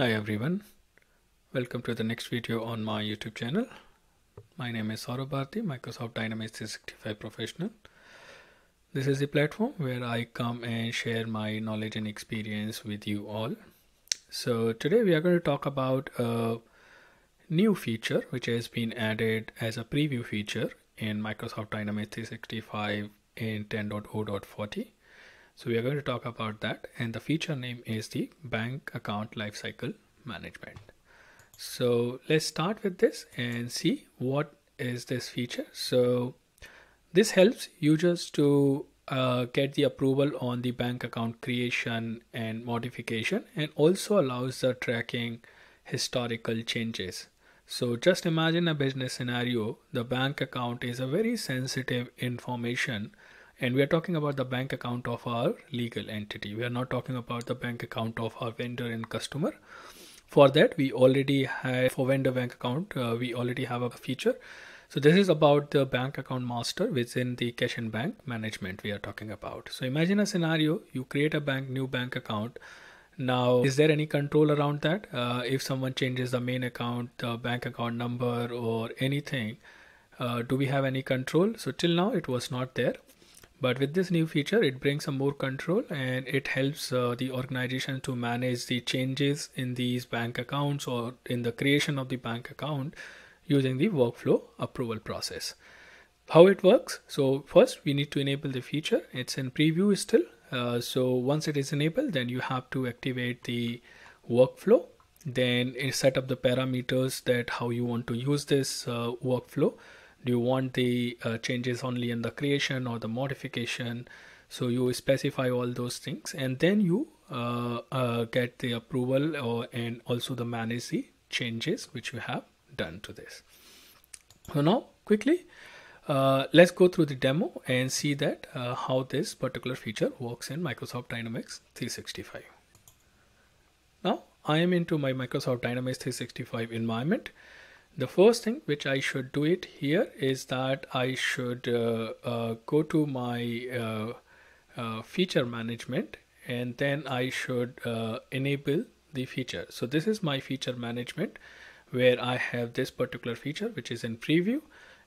Hi everyone, welcome to the next video on my YouTube channel. My name is Saurabh Bharati, Microsoft Dynamics 365 Professional. This is the platform where I come and share my knowledge and experience with you all. So today we are going to talk about a new feature which has been added as a preview feature in Microsoft Dynamics 365 in 10.0.40. So we are going to talk about that and the feature name is the bank account lifecycle management. So let's start with this and see what is this feature. So this helps users to uh, get the approval on the bank account creation and modification and also allows the tracking historical changes. So just imagine a business scenario. The bank account is a very sensitive information and we are talking about the bank account of our legal entity. We are not talking about the bank account of our vendor and customer. For that we already have for vendor bank account uh, we already have a feature. So this is about the bank account master within the cash and bank management we are talking about. So imagine a scenario you create a bank new bank account. Now is there any control around that? Uh, if someone changes the main account the bank account number or anything uh, do we have any control? So till now it was not there but with this new feature it brings some more control and it helps uh, the organization to manage the changes in these bank accounts or in the creation of the bank account using the workflow approval process. How it works? So first we need to enable the feature. It's in preview still. Uh, so once it is enabled then you have to activate the workflow. Then set up the parameters that how you want to use this uh, workflow do you want the uh, changes only in the creation or the modification? So you specify all those things and then you uh, uh, get the approval or, and also the manage the changes which you have done to this. So now quickly uh, let's go through the demo and see that uh, how this particular feature works in Microsoft Dynamics 365 now I am into my Microsoft Dynamics 365 environment the first thing which I should do it here is that I should uh, uh, go to my uh, uh feature management and then I should uh, enable the feature. So this is my feature management where I have this particular feature which is in preview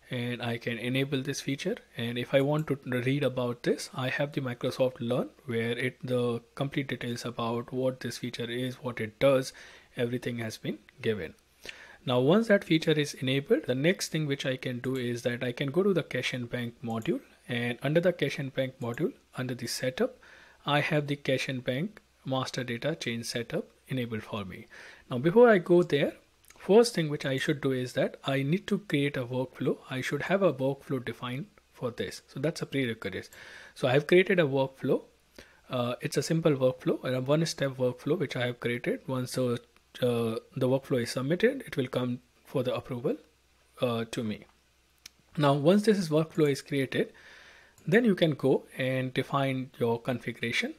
and I can enable this feature and if I want to read about this I have the Microsoft Learn where it the complete details about what this feature is what it does everything has been given now once that feature is enabled, the next thing which I can do is that I can go to the cash and bank module and under the cash and bank module, under the setup, I have the cash and bank master data change setup enabled for me. Now before I go there, first thing which I should do is that I need to create a workflow. I should have a workflow defined for this. So that's a prerequisite. So I have created a workflow. Uh, it's a simple workflow, a one step workflow which I have created. Once uh, the workflow is submitted, it will come for the approval uh, to me. Now, once this workflow is created, then you can go and define your configuration.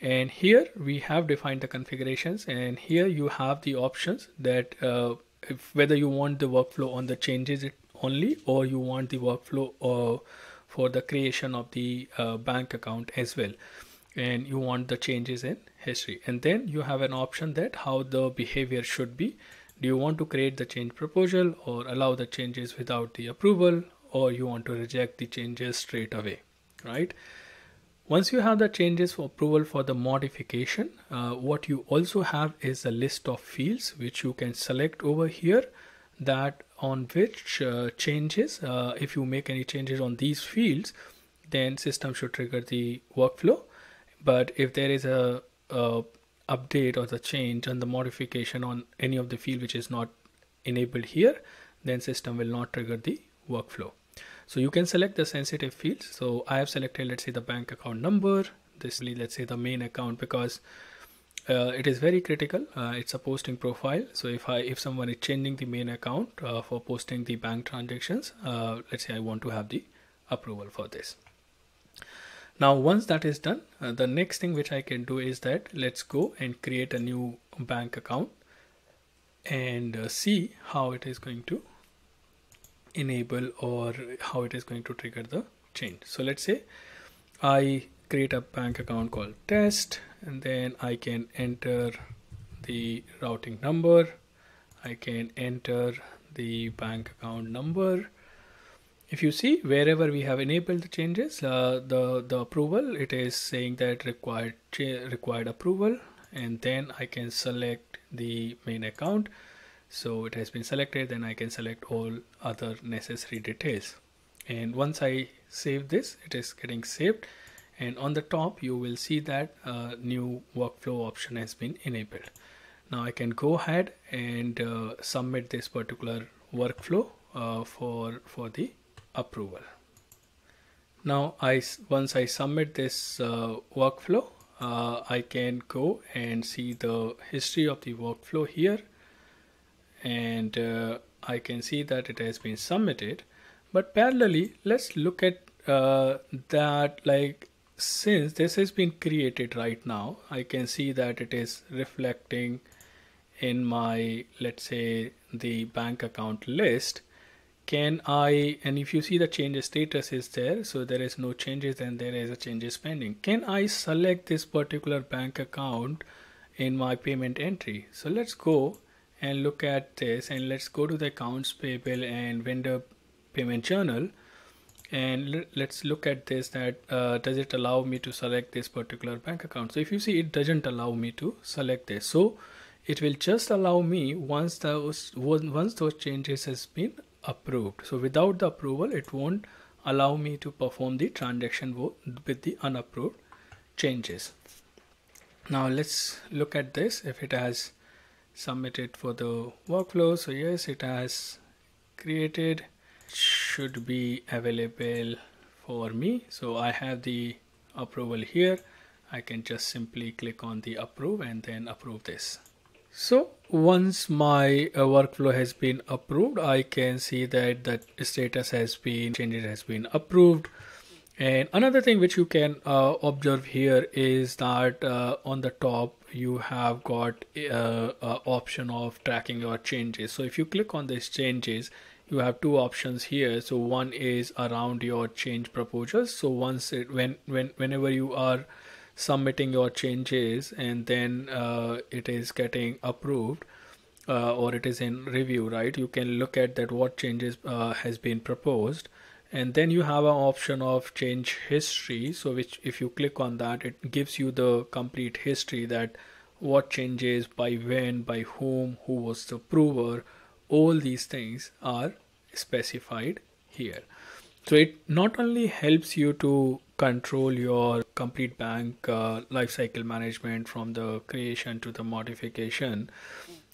And here we have defined the configurations and here you have the options that uh, if, whether you want the workflow on the changes only or you want the workflow uh, for the creation of the uh, bank account as well and you want the changes in history. And then you have an option that how the behavior should be. Do you want to create the change proposal or allow the changes without the approval or you want to reject the changes straight away right? Once you have the changes for approval for the modification uh, what you also have is a list of fields which you can select over here that on which uh, changes uh, if you make any changes on these fields then system should trigger the workflow but if there is a, a update or the change and the modification on any of the field which is not enabled here then system will not trigger the workflow. So you can select the sensitive fields so i have selected let's say the bank account number. This let's say the main account because uh, it is very critical. Uh, it's a posting profile. So if i if someone is changing the main account uh, for posting the bank transactions uh, let's say i want to have the approval for this now once that is done uh, the next thing which I can do is that let's go and create a new bank account and uh, see how it is going to enable or how it is going to trigger the change. So let's say I create a bank account called test and then I can enter the routing number. I can enter the bank account number if you see wherever we have enabled the changes uh, the the approval it is saying that required required approval and then I can select the main account. So it has been selected then I can select all other necessary details. And once I save this it is getting saved. And on the top you will see that a new workflow option has been enabled. Now I can go ahead and uh, submit this particular workflow uh, for for the approval. Now I once I submit this uh, workflow uh, I can go and see the history of the workflow here. And uh, I can see that it has been submitted. But parallelly let's look at uh, that like since this has been created right now I can see that it is reflecting in my let's say the bank account list can I and if you see the changes status is there so there is no changes and there is a changes pending. Can I select this particular bank account in my payment entry? So let's go and look at this and let's go to the accounts payable and vendor payment journal. And let's look at this that uh, does it allow me to select this particular bank account? So if you see it doesn't allow me to select this. So it will just allow me once those once those changes has been approved. So without the approval it won't allow me to perform the transaction with the unapproved changes. Now let's look at this. If it has submitted for the workflow so yes it has created should be available for me. So I have the approval here. I can just simply click on the approve and then approve this so once my uh, workflow has been approved I can see that that status has been changes has been approved. And another thing which you can uh, observe here is that uh, on the top you have got uh, a option of tracking your changes. So if you click on these changes you have two options here. So one is around your change proposals so once it when when whenever you are submitting your changes and then uh, it is getting approved uh, or it is in review right? You can look at that what changes uh, has been proposed. And then you have an option of change history. So which if you click on that it gives you the complete history that what changes by when by whom who was the approver. All these things are specified here. So it not only helps you to control your complete bank uh, lifecycle management from the creation to the modification.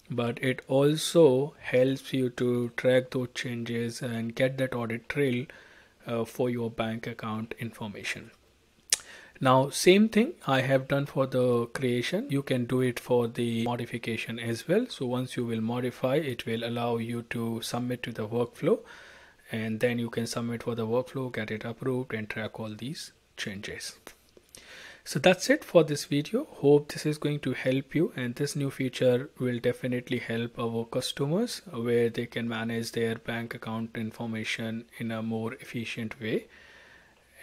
But it also helps you to track those changes and get that audit trail uh, for your bank account information. Now same thing I have done for the creation. You can do it for the modification as well. So once you will modify it will allow you to submit to the workflow. And then you can submit for the workflow get it approved and track all these changes. So that's it for this video. Hope this is going to help you and this new feature will definitely help our customers where they can manage their bank account information in a more efficient way.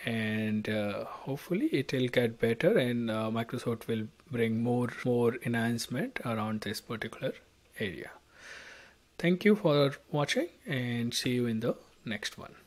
And uh, hopefully it will get better and uh, Microsoft will bring more more enhancement around this particular area. Thank you for watching and see you in the next one